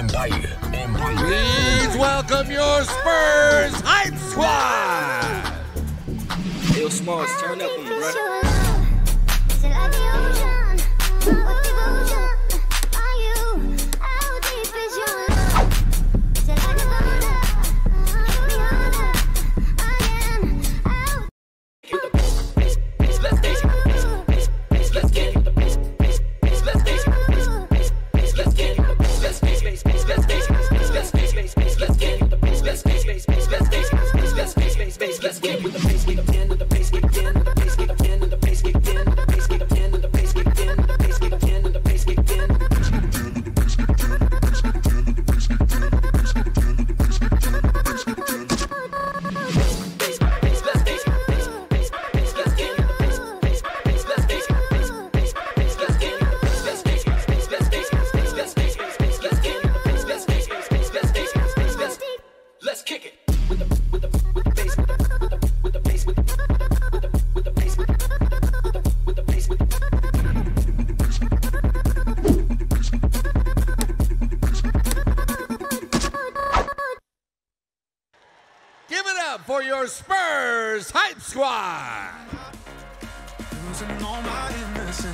Empire. Empire. Please welcome your Spurs Hype Squad! Yo, Smalls, turn up, them, bro. Give it up for your Spurs Hype Squad. Losing all my innocence, yeah, body on my, body on my innocence, yeah, body on